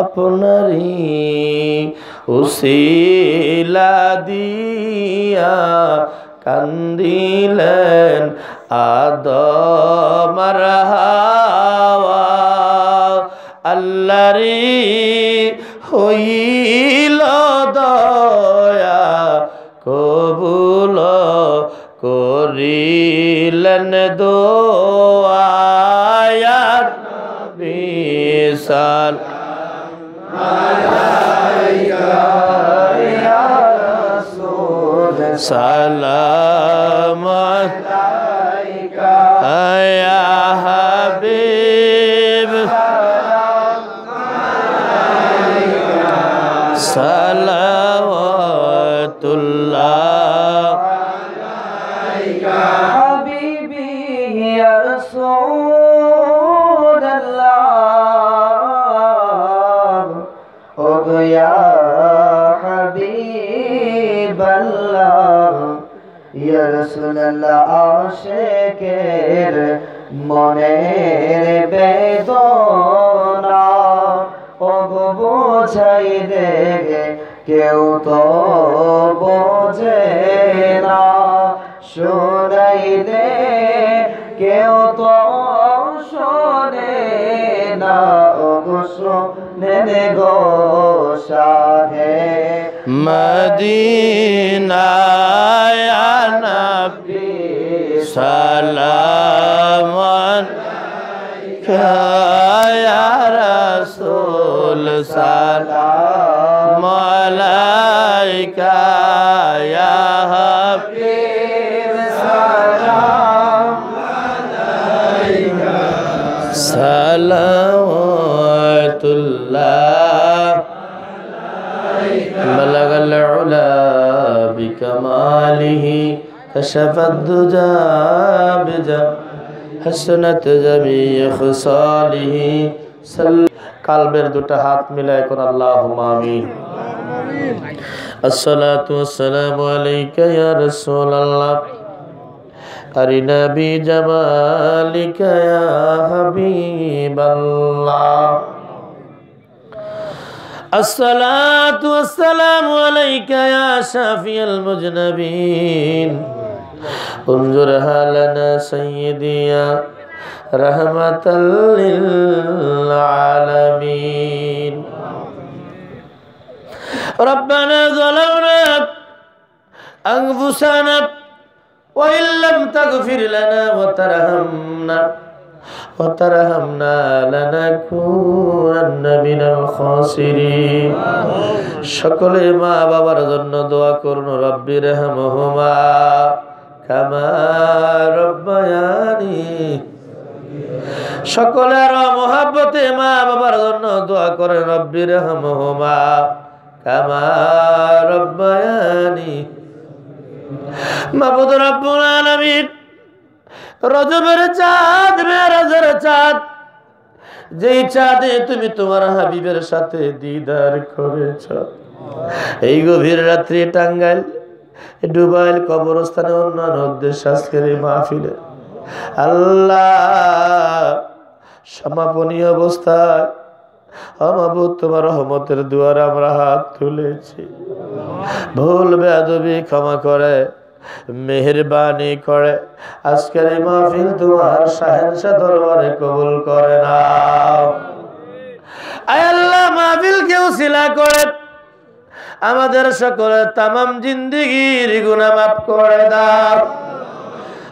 আপনারি উশিলা দিয়া কান্দিলেন আদমার হাওয়া। আল্লাহরি হইল দয়া। salam alayka ya habib. Salam alayka salawatullah ইয়া মনের বেদনা। ওগো বোঝাই দে, কেউ তো বোঝে না। শোনাই দে, কেউ তো শোনে না। ওগো শোনে গো সাহে। মদিনায় सलाम या रसूल सलाम अलैका या हबीब सलाम अलैका सलाम كشف الدجى بجا حسنت جميع خصاله سل কালবের দুটো হাত মিলায় কোন আল্লাহ আমিন الصلاة والسلام عليك يا رسول الله أرنا بجمالك يا حبيب الله الصلاة والسلام عليك يا شافي المجنبين انظرها لنا سيدي يا رحمة للعالمين ربنا ظلمنا أنفسنا وإن لم تغفر لنا وترحمنا وترحمنا لنكونن من الخاسرين সকলে মা বাবার জন্য দোয়া করুন রব্বি রহমহুমা কামা রব্বায়ানি। সকলের মহাব্বতে মা বাবার জন্য দোয়া করেন, রব্বি রহমহুমা কামা রব্বায়ানি। মাবুদ রব্বুল আলামিন রজবের চাঁদ মেরাজের চাঁদ, যেই চাঁদে তুমি তোমার হাবিবের সাথে দিদার করেছ। এই গভীর রাত্রি টাঙ্গাইল ডুবাইল কবরস্থানে অন্যান্য উদ্দেশ্য আজকের এই মাহফিলে। আল্লাহ, সমাপনী অবস্থায় তোমার রহমতের দুয়ারে আমরা হাত তুলেছি। ভুল বেদবি ক্ষমা করে, মেহরবানি করে, আজকের এই মাহফিল তোমার শাহেনশা দরবারে কবুল করে না আল্লাহ, মাহফিল কেউ শিলা করে আমাদের সকলের তামাম জিন্দিগির গুণা মাফ করে দাও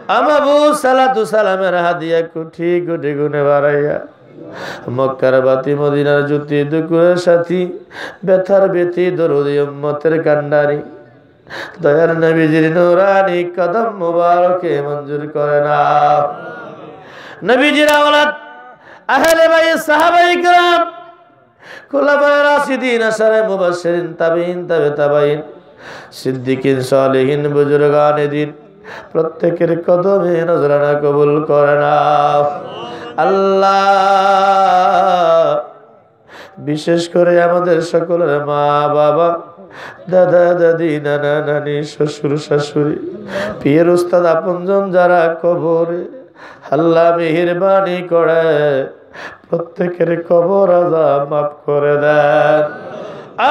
আমাবু সালাতু সালামের হাদিয়া কুঠি কুটি গুনে বাড়াইয়া মক্কার বাতি মদিনার জ্যোতি দুকুরের সাথী ব্যথার বেতি দরদি উম্মতের কান্ডারি দয়ার নবীজির নুরানি কদম মুবারকে মঞ্জুর করে না নবীজির আওলাদ আহলে ভাই সাহাবাই کرام খোলাফায়ে রাশিদিন আশারে মুবাশশিরিন, তাবিঈন, তাবে তাবাইন সিদ্দিকিন, সালেহিন, বুজুর্গানে দিন প্রত্যেকের কদমে নজরানা কবুল করে না। আল্লাহ! বিশেষ করে আমাদের সকলের মা বাবা দাদা, দাদি, নানা, নানি, শ্বশুর, শাশুড়ি পিয়ের উস্তাদ, আপনজন যারা কবরে আল্লাহ মেহরবানি করে প্রত্যেকের কবর আজাব মাফ করে দেন।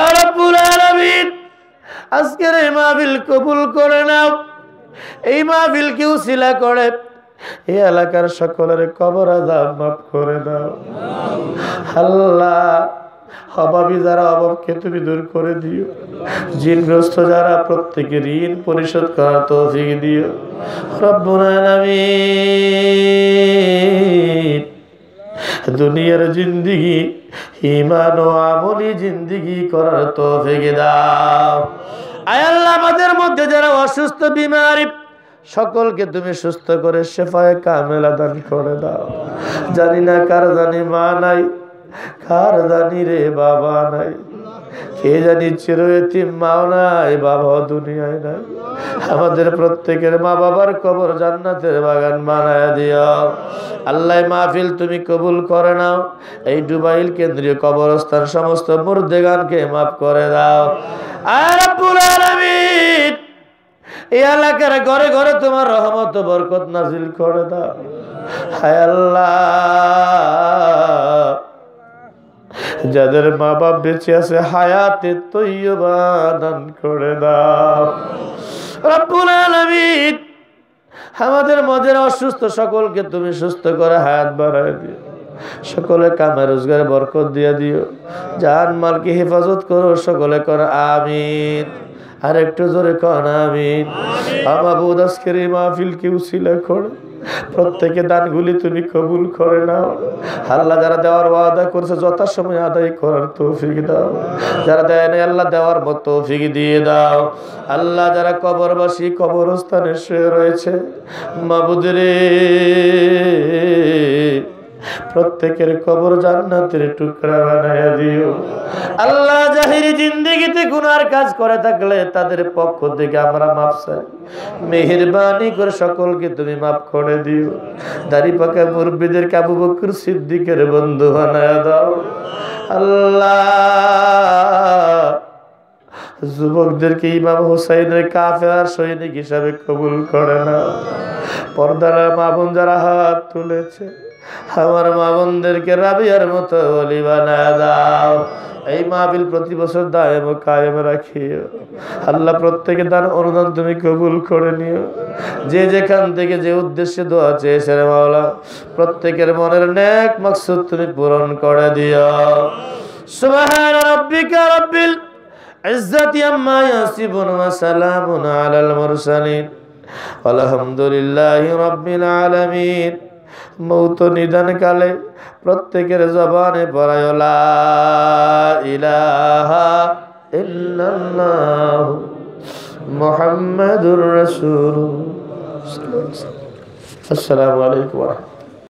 আর আলামিন, আজকের এই মাহফিল কবুল করে নাও। এই মাহফিল কেউ শিলা করে, এই এলাকার সকলের কবর আজাব মাফ করে দাও। আল্লাহ, অভাবী যারা অভাবকে তুমি দূর করে দিও। ঋণগ্রস্ত যারা প্রত্যেকে ঋণ পরিশোধ করার তৌফিক দিও। দুনিয়ার জিন্দিগি ইমান ও আমলি জিন্দিগি করার তৌফিক দাও। আয় আল্লাহ, আমাদের মধ্যে যারা অসুস্থ, বিমারি, সকলকে তুমি সুস্থ করে, শেফায় কামেলা দান করে দাও। জানি না কার জানি মা নাই কার জানি রে বাবা নাই? কে জানি চির এতিম মাও নাই বাবা দুনিয়ায় নাই। আমাদের প্রত্যেকের মা বাবার কবর জান্নাতের বাগান বানায় দিও। আল্লাহ মাহফিল তুমি কবুল করে নাও। এই ডুবাইল কেন্দ্রীয় কবরস্থান সমস্ত মুর্দেগানকে মাফ করে দাও। আর এই এলাকার ঘরে ঘরে তোমার রহমত বরকত নাজিল করে দাও। হায় আল্লাহ! যাদের মা বাপ বেঁচে আছে, হায়াতে তৈবা দান করে দাও। আমাদের মধ্যে অসুস্থ সকলকে তুমি সুস্থ করে হায়াত বাড়ায় দিও। সকলে কামে রোজগারে বরকত দিয়ে দিও। জান মালকে হেফাজত করো, সকলে কর, আমিন। আর একটু জোরে কন, আমিন। আমাবুদ আজকের এই মাহফিল কেউ ছিলে প্রত্যেকে দানগুলি তুমি কবুল করে নাও। আল্লাহ যারা দেওয়ার ওয়াদা করছে, যথাসময় আদায় করার তৌফিক দাও। যারা দেয় না আল্লাহ দেওয়ার মতো তৌফিক দিয়ে দাও। আল্লাহ যারা কবরবাসী, কবরস্থানে শুয়ে রয়েছে, মাবুদরে প্রত্যেকের কবর জান্নাতের টুকরা বানাইয়া দিও। আল্লাহ জাহিরি জিন্দিগিতে গুনার কাজ করে থাকলে তাদের পক্ষ থেকে আমরা মাফ চাই। মেহেরবানি করে সকলকে তুমি মাফ করে দিও। দাড়ি পাকা মুরব্বীদের কাবু বকুর সিদ্দিকের বন্ধু বানায় দাও। আল্লাহ যুবকদেরকে ইমাম হুসাইনের কাফের সৈনিক হিসাবে কবুল করে না। পর্দার মা বোন যারা হাত তুলেছে, আমার মা বোনদেরকে রাবিয়ার মতো বলি দাও। এই মাহবিল প্রতি বছর দায়েম কায়েম রাখিও। আল্লাহ প্রত্যেকে দান অনুদান তুমি কবুল করে নিও। যে যেখান থেকে যে উদ্দেশ্যে দোয়া চেয়েছে রে মাওলা, প্রত্যেকের মনের নেক মকসুদ তুমি পূরণ করে দিও। সুবহান রাব্বিকা রাব্বিল ইজ্জাতি আম্মা ইয়াসিফুন ওয়া সালামুন আলাল মুরসালিন আলহামদুলিল্লাহি রাব্বিল আলামিন মৌত নিদান কালে প্রত্যেকের জবানে পড়ায় লা ইলাহা ইল্লাল্লাহ মুহাম্মাদুর রাসূলুল্লাহ আসসালামু আলাইকুম ওয়া রাহমাতুল্লাহ